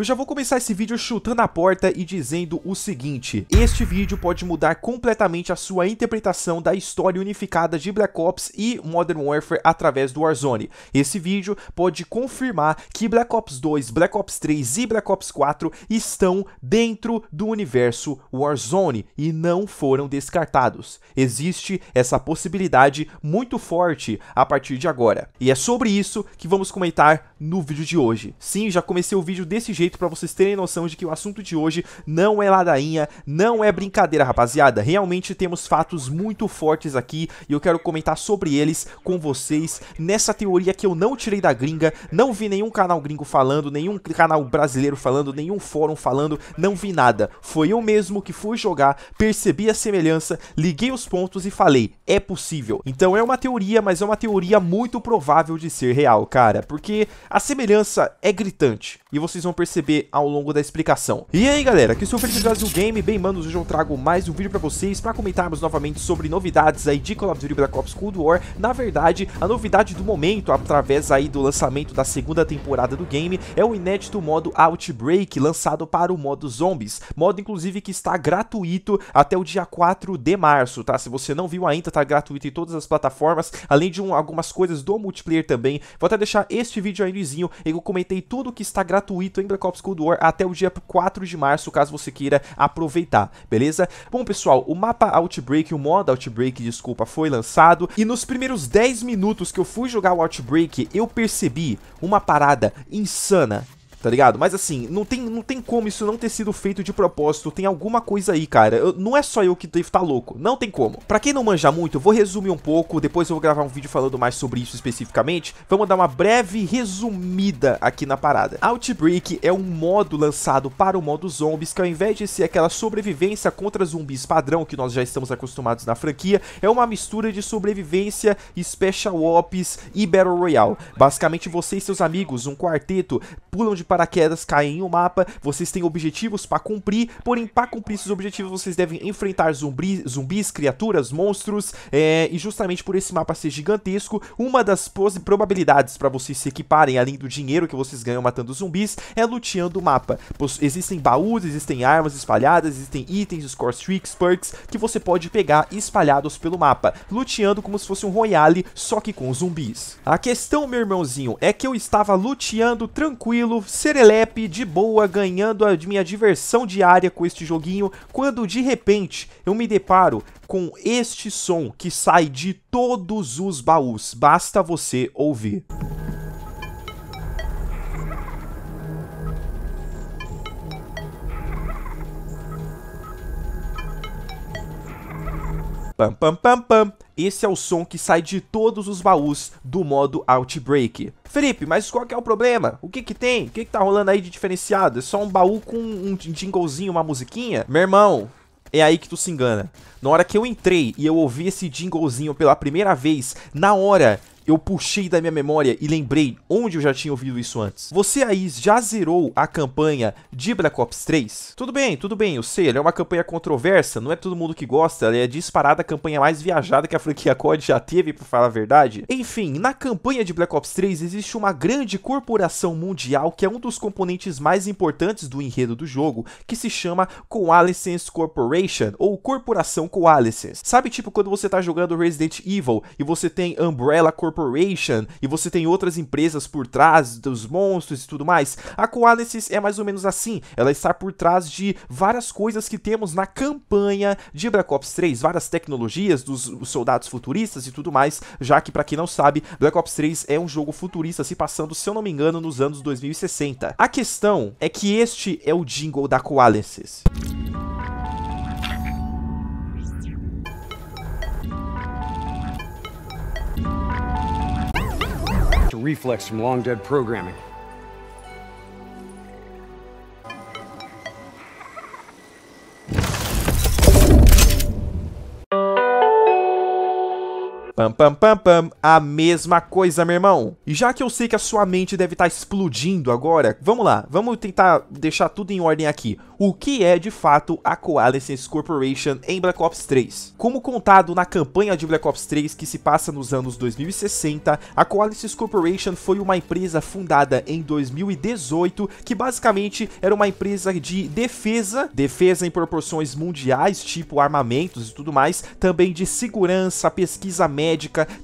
Eu já vou começar esse vídeo chutando a porta e dizendo o seguinte, este vídeo pode mudar completamente a sua interpretação da história unificada de Black Ops e Modern Warfare através do Warzone. Esse vídeo pode confirmar que Black Ops 2, Black Ops 3 e Black Ops 4 estão dentro do universo Warzone e não foram descartados. Existe essa possibilidade muito forte a partir de agora. E é sobre isso que vamos comentar no vídeo de hoje. Sim, já comecei o vídeo desse jeito para vocês terem noção de que o assunto de hoje não é ladainha, não é brincadeira, rapaziada. Realmente temos fatos muito fortes aqui e eu quero comentar sobre eles com vocês nessa teoria que eu não tirei da gringa, não vi nenhum canal gringo falando, nenhum canal brasileiro falando, nenhum fórum falando, não vi nada. Foi eu mesmo que fui jogar, percebi a semelhança, liguei os pontos e falei, é possível. Então é uma teoria, mas é uma teoria muito provável de ser real, cara, porque a semelhança é gritante e vocês vão perceber ao longo da explicação. E aí galera, aqui sou o Felipe Brasil Game, bem manos, hoje eu trago mais um vídeo pra vocês pra comentarmos novamente sobre novidades aí de Call of Duty Black Ops Cold War. Na verdade, a novidade do momento, através aí do lançamento da segunda temporada do game, é o inédito modo Outbreak, lançado para o modo Zombies, modo inclusive que está gratuito até o dia 4 de março, tá? Se você não viu ainda, tá gratuito em todas as plataformas, além de um, algumas coisas do multiplayer também. Vou até deixar este vídeo aí nozinho, eu comentei tudo que está gratuito em Black Ops Cold War até o dia 4 de março, caso você queira aproveitar, beleza? Bom, pessoal, o mapa Outbreak, o modo Outbreak, desculpa, foi lançado, e nos primeiros 10 minutos que eu fui jogar o Outbreak, eu percebi uma parada insana tá ligado? Mas assim, não tem, não tem como isso não ter sido feito de propósito, tem alguma coisa aí, cara. Eu, não é só eu que devo estar tá louco, não tem como. Pra quem não manja muito, eu vou resumir um pouco, depois eu vou gravar um vídeo falando mais sobre isso especificamente. Vamos dar uma breve resumida aqui na parada. Outbreak é um modo lançado para o modo zombies, que ao invés de ser aquela sobrevivência contra zumbis padrão que nós já estamos acostumados na franquia, é uma mistura de sobrevivência, special ops e battle royale. Basicamente você e seus amigos, um quarteto, pulam de paraquedas caem em um mapa, vocês têm objetivos para cumprir, porém para cumprir esses objetivos vocês devem enfrentar zumbi, zumbis, criaturas, monstros, é, e justamente por esse mapa ser gigantesco, uma das probabilidades para vocês se equiparem, além do dinheiro que vocês ganham matando zumbis, é luteando o mapa. Existem baús, existem armas espalhadas, existem itens, score streaks, perks, que você pode pegar espalhados pelo mapa, luteando como se fosse um royale, só que com zumbis. A questão, meu irmãozinho, é que eu estava luteando tranquilo, serelepe, de boa, ganhando a minha diversão diária com este joguinho, quando de repente eu me deparo com este som que sai de todos os baús. Basta você ouvir. Pam pam pam pam. Esse é o som que sai de todos os baús do modo Outbreak. Felipe, mas qual que é o problema? O que que tem? O que que tá rolando aí de diferenciado? É só um baú com um jinglezinho, uma musiquinha? Meu irmão, é aí que tu se engana. Na hora que eu entrei e eu ouvi esse jinglezinho pela primeira vez, na hora eu puxei da minha memória e lembrei onde eu já tinha ouvido isso antes. Você aí já zerou a campanha de Black Ops 3? Tudo bem, tudo bem, eu sei, ela é uma campanha controversa, não é todo mundo que gosta, ela é disparada a campanha mais viajada que a franquia COD já teve, pra falar a verdade. Enfim, na campanha de Black Ops 3 existe uma grande corporação mundial que é um dos componentes mais importantes do enredo do jogo, que se chama Coalescence Corporation, ou Corporação Coalescence. Sabe tipo quando você tá jogando Resident Evil e você tem Umbrella Corporation Corporation e você tem outras empresas por trás dos monstros e tudo mais. A Coalescence é mais ou menos assim, ela está por trás de várias coisas que temos na campanha de Black Ops 3, várias tecnologias dos soldados futuristas e tudo mais, já que para quem não sabe, Black Ops 3 é um jogo futurista se passando, se eu não me engano, nos anos 2060. A questão é que este é o jingle da Coalescence. Reflex from long dead programming. Pam, pam, pam, pam, a mesma coisa, meu irmão. E já que eu sei que a sua mente deve estar tá explodindo agora, vamos lá, vamos tentar deixar tudo em ordem aqui. O que é, de fato, a Coalescence Corporation em Black Ops 3? Como contado na campanha de Black Ops 3, que se passa nos anos 2060, a Coalescence Corporation foi uma empresa fundada em 2018, que basicamente era uma empresa de defesa, defesa em proporções mundiais, tipo armamentos e tudo mais, também de segurança, pesquisa médica,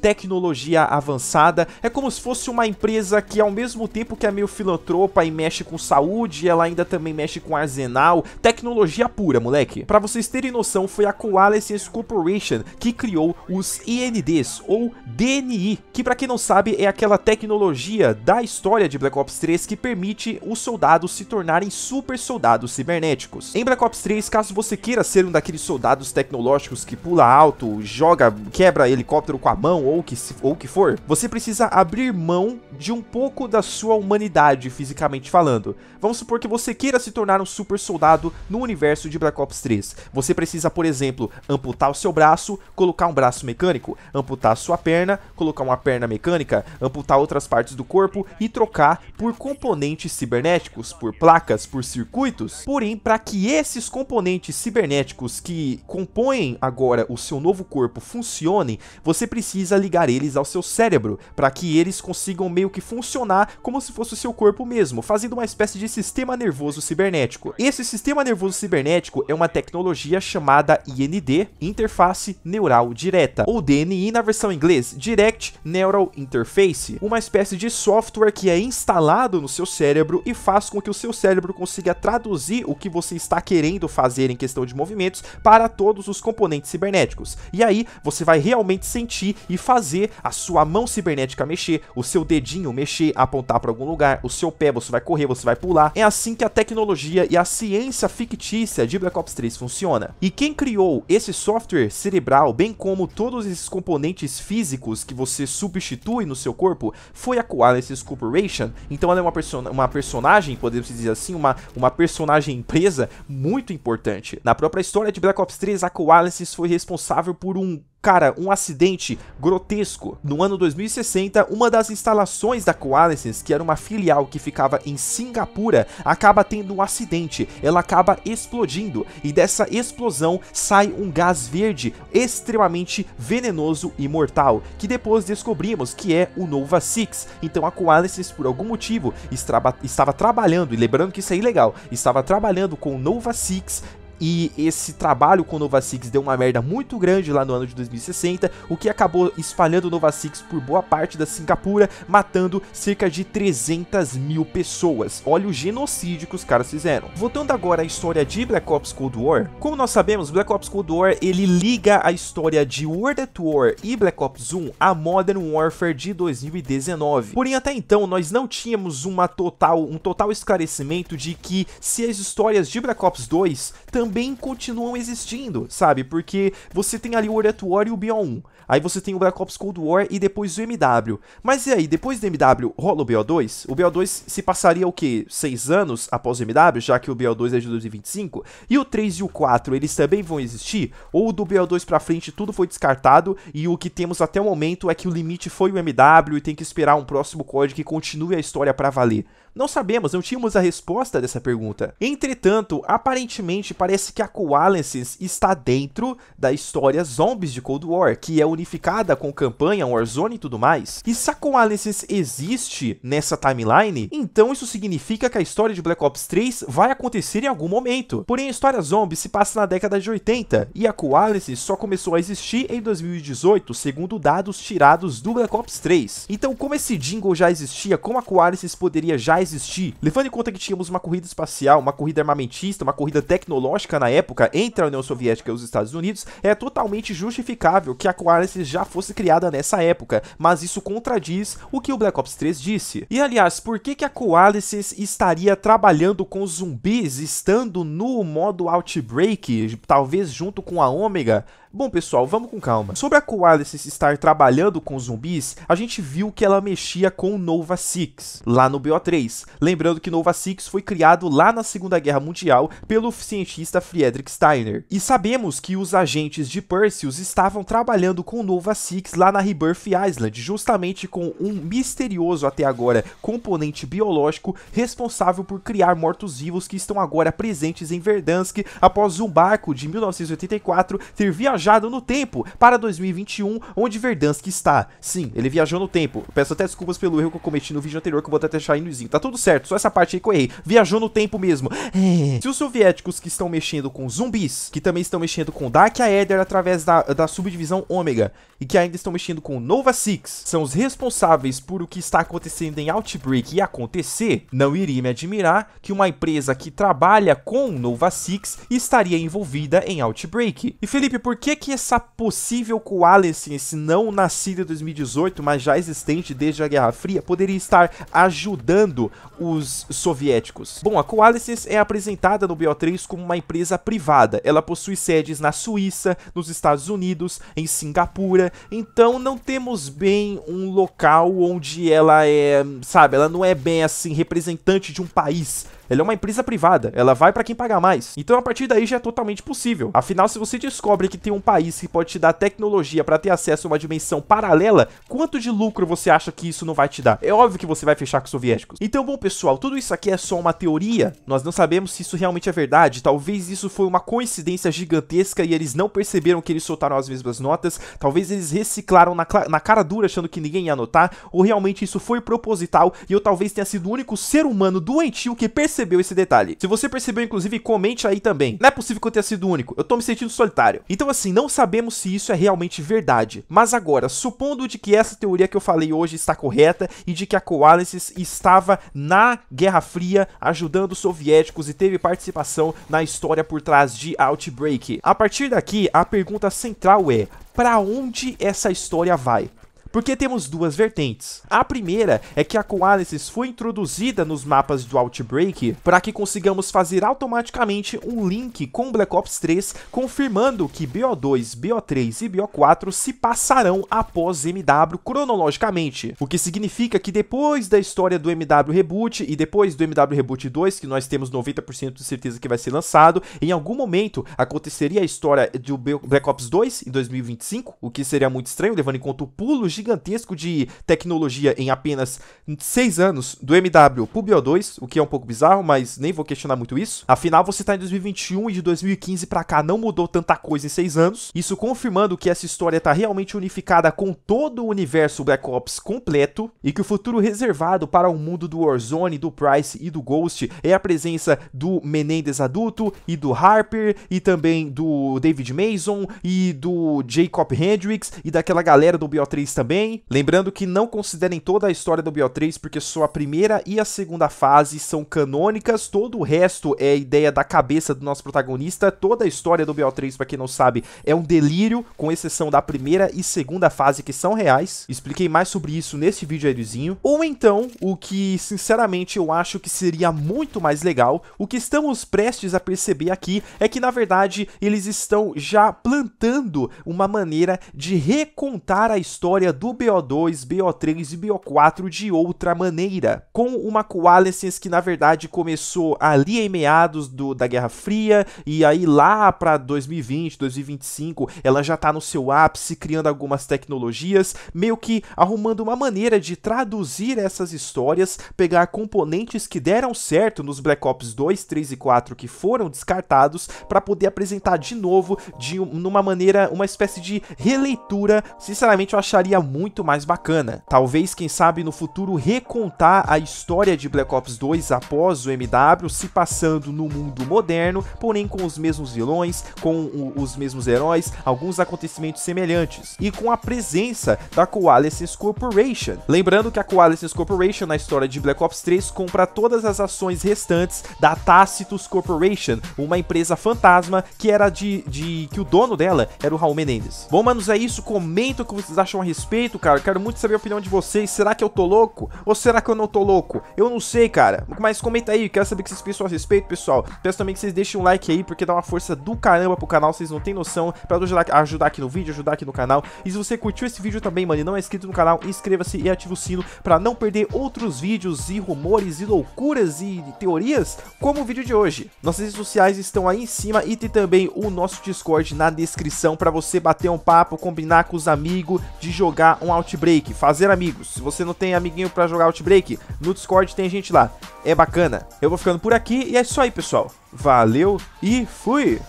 tecnologia avançada. É como se fosse uma empresa que ao mesmo tempo que é meio filantropa e mexe com saúde, ela ainda também mexe com arsenal, tecnologia pura, moleque. Para vocês terem noção, foi a Coalescence Corporation que criou os INDs ou DNI, que para quem não sabe é aquela tecnologia da história de Black Ops 3 que permite os soldados se tornarem super soldados cibernéticos. Em Black Ops 3, caso você queira ser um daqueles soldados tecnológicos que pula alto, joga, quebra helicóptero com a mão ou que ou que for, você precisa abrir mão de um pouco da sua humanidade fisicamente falando. Vamos supor que você queira se tornar um super soldado no universo de Black Ops 3. Você precisa, por exemplo, amputar o seu braço, colocar um braço mecânico, amputar a sua perna, colocar uma perna mecânica, amputar outras partes do corpo e trocar por componentes cibernéticos, por placas, por circuitos. Porém, para que esses componentes cibernéticos que compõem agora o seu novo corpo funcionem, você precisa ligar eles ao seu cérebro, para que eles consigam meio que funcionar como se fosse o seu corpo mesmo, fazendo uma espécie de sistema nervoso cibernético. Esse sistema nervoso cibernético é uma tecnologia chamada IND, Interface Neural Direta, ou DNI na versão em inglês, Direct Neural Interface, uma espécie de software que é instalado no seu cérebro e faz com que o seu cérebro consiga traduzir o que você está querendo fazer em questão de movimentos para todos os componentes cibernéticos. E aí você vai realmente sentir e fazer a sua mão cibernética mexer, o seu dedinho mexer, apontar para algum lugar, o seu pé você vai correr, você vai pular. É assim que a tecnologia e a ciência fictícia de Black Ops 3 funciona. E quem criou esse software cerebral, bem como todos esses componentes físicos que você substitui no seu corpo, foi a Coalescence Corporation. Então ela é uma, perso uma personagem, podemos dizer assim, uma, uma personagem empresa muito importante. Na própria história de Black Ops 3, a Coalescence foi responsável por um Cara, um acidente grotesco. No ano 2060, uma das instalações da Coalescence, que era uma filial que ficava em Singapura, acaba tendo um acidente. Ela acaba explodindo e dessa explosão sai um gás verde extremamente venenoso e mortal, que depois descobrimos que é o Nova Six. Então a Coalescence, por algum motivo, estava, trabalhando, e lembrando que isso é ilegal, estava trabalhando com o Nova Six e esse trabalho com o Nova Six deu uma merda muito grande lá no ano de 2060, o que acabou espalhando o Nova Six por boa parte da Singapura, matando cerca de 300 mil pessoas. Olha o genocídio que os caras fizeram. Voltando agora à história de Black Ops Cold War, como nós sabemos, Black Ops Cold War ele liga a história de World at War e Black Ops 1 a Modern Warfare de 2019. Porém, até então, nós não tínhamos uma total, um total esclarecimento de que se as histórias de Black Ops 2 também também continuam existindo, sabe? Porque você tem ali o World at War e o BO1. Aí você tem o Black Ops Cold War e depois o MW. Mas e aí, depois do MW, rola o BO2? O BO2 se passaria o quê? Seis anos após o MW, já que o BO2 é de 2025? E o 3 e o 4, eles também vão existir? Ou do BO2 pra frente tudo foi descartado e o que temos até o momento é que o limite foi o MW e tem que esperar um próximo código que continue a história para valer? Não sabemos, não tínhamos a resposta dessa pergunta. Entretanto, aparentemente parece que a Coalescence está dentro da história Zombies de Cold War, que é unificada com campanha, Warzone e tudo mais. E se a Coalescence existe nessa timeline, então isso significa que a história de Black Ops 3 vai acontecer em algum momento. Porém, a história Zombies se passa na década de 80 e a Coalescence só começou a existir em 2018, segundo dados tirados do Black Ops 3. Então, como esse jingle já existia, como a Coalescence poderia já existir? Levando em conta que tínhamos uma corrida espacial, uma corrida armamentista, uma corrida tecnológica na época entre a União Soviética e os Estados Unidos, é totalmente justificável que a Coalescence já fosse criada nessa época, mas isso contradiz o que o Black Ops 3 disse. E aliás, por que, que a Coalices estaria trabalhando com zumbis, estando no modo Outbreak, talvez junto com a Omega? Bom, pessoal, vamos com calma. Sobre a Coalice estar trabalhando com zumbis, a gente viu que ela mexia com Nova Six, lá no BO3. BO2. Lembrando que Nova Six foi criado lá na Segunda Guerra Mundial pelo cientista Friedrich Steiner. E sabemos que os agentes de Perseus estavam trabalhando com Nova Six lá na Rebirth Island, justamente com um misterioso até agora componente biológico responsável por criar mortos-vivos que estão agora presentes em Verdansk após um barco de 1984 ter viajado no tempo para 2021, onde Verdansk está. Sim, ele viajou no tempo. Peço até desculpas pelo erro que eu cometi no vídeo anterior, que eu vou até deixar aí no izinho. Tá tudo certo, só essa parte aí que eu errei. Viajou no tempo mesmo. É. Se os soviéticos que estão mexendo com zumbis, que também estão mexendo com Dark Aether através da, da subdivisão Ômega, e que ainda estão mexendo com Nova Six, são os responsáveis por o que está acontecendo em Outbreak e acontecer, não iria me admirar que uma empresa que trabalha com Nova Six estaria envolvida em Outbreak. E Felipe, por que que essa possível coalescence não nascida em 2018, mas já existente desde a Guerra Fria, poderia estar ajudando os soviéticos? Bom, a Coalescence é apresentada no BO3 como uma empresa privada. Ela possui sedes na Suíça, nos Estados Unidos, em Singapura, então não temos bem um local onde ela é, sabe, ela não é bem assim representante de um país. Ela é uma empresa privada, ela vai para quem pagar mais. Então a partir daí já é totalmente possível. Afinal, se você descobre que tem um país que pode te dar tecnologia para ter acesso a uma dimensão paralela, quanto de lucro você acha que isso não vai te dar? É óbvio que você vai fechar com os soviéticos. Então, bom pessoal, tudo isso aqui é só uma teoria. Nós não sabemos se isso realmente é verdade. Talvez isso foi uma coincidência gigantesca e eles não perceberam que eles soltaram as mesmas notas. Talvez eles reciclaram na, na cara dura achando que ninguém ia notar. Ou realmente isso foi proposital e eu talvez tenha sido o único ser humano doentio que percebeu esse detalhe. Se você percebeu, inclusive, comente aí também. Não é possível que eu tenha sido o único. Eu tô me sentindo solitário. Então, assim, não sabemos se isso é realmente verdade. Mas agora, supondo de que essa teoria que eu falei hoje está correta e de que a Coalescence estava na Guerra Fria ajudando os soviéticos e teve participação na história por trás de Outbreak. A partir daqui, a pergunta central é: para onde essa história vai? Porque temos duas vertentes. A primeira é que a Coalescence foi introduzida nos mapas do Outbreak para que consigamos fazer automaticamente um link com Black Ops 3, confirmando que BO2, BO3 e BO4 se passarão após MW cronologicamente, o que significa que depois da história do MW Reboot e depois do MW Reboot 2, que nós temos 90% de certeza que vai ser lançado, em algum momento aconteceria a história do Black Ops 2 em 2025, o que seria muito estranho, levando em conta o pulo gigantesco gigantesco de tecnologia em apenas 6 anos do MW pro BO2, o que é um pouco bizarro, mas nem vou questionar muito isso. Afinal, você tá em 2021 e de 2015 para cá não mudou tanta coisa em 6 anos. Isso confirmando que essa história tá realmente unificada com todo o universo Black Ops completo e que o futuro reservado para o mundo do Warzone, do Price e do Ghost é a presença do Menendez adulto e do Harper e também do David Mason e do Jacob Hendricks e daquela galera do BO3 também também. Lembrando que não considerem toda a história do BO3, porque só a primeira e a segunda fase são canônicas, todo o resto é ideia da cabeça do nosso protagonista. Toda a história do BO3, para quem não sabe, é um delírio, com exceção da primeira e segunda fase, que são reais. Expliquei mais sobre isso nesse vídeo aéreozinho. Ou então, o que sinceramente eu acho que seria muito mais legal, o que estamos prestes a perceber aqui é que na verdade eles estão já plantando uma maneira de recontar a história do do BO2, BO3 e BO4 de outra maneira, com uma coalescence que na verdade começou ali em meados do, da Guerra Fria e aí lá para 2020, 2025, ela já tá no seu ápice, criando algumas tecnologias, meio que arrumando uma maneira de traduzir essas histórias, pegar componentes que deram certo nos Black Ops 2, 3 e 4 que foram descartados para poder apresentar de novo de numa maneira, uma espécie de releitura. Sinceramente, eu acharia muito mais bacana. Talvez, quem sabe, no futuro recontar a história de Black Ops 2 após o MW, se passando no mundo moderno, porém com os mesmos vilões, com os mesmos heróis, alguns acontecimentos semelhantes, e com a presença da Coalescence Corporation. Lembrando que a Coalescence Corporation, na história de Black Ops 3, compra todas as ações restantes da Tacitus Corporation, uma empresa fantasma que era de, de que o dono dela era o Raul Menendez. Bom, manos, é isso. Comenta o que vocês acham a respeito respeito, cara. Quero muito saber a opinião de vocês. Será que eu tô louco? Ou será que eu não tô louco? Eu não sei, cara. Mas comenta aí, quero saber o que vocês pensam a respeito, pessoal. Peço também que vocês deixem um like aí, porque dá uma força do caramba pro canal, vocês não tem noção. Pra ajudar aqui no vídeo, ajudar aqui no canal. E se você curtiu esse vídeo também, mano, e não é inscrito no canal, inscreva-se e ative o sino pra não perder outros vídeos e rumores e loucuras e teorias como o vídeo de hoje. Nossas redes sociais estão aí em cima e tem também o nosso Discord na descrição pra você bater um papo, combinar com os amigos de jogar um Outbreak, fazer amigos. Se você não tem amiguinho pra jogar Outbreak, no Discord tem gente lá. É bacana. Eu vou ficando por aqui e é isso aí, pessoal. Valeu e fui!